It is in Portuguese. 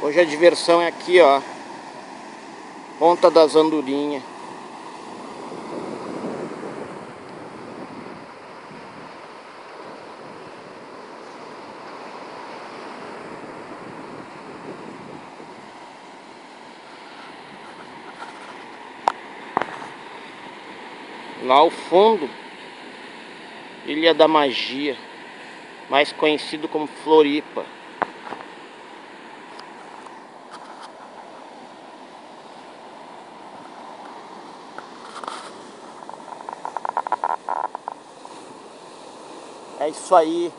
Hoje a diversão é aqui, ó. Ponta das Andorinhas. Lá ao fundo, Ilha da Magia, mais conhecido como Floripa. É isso aí.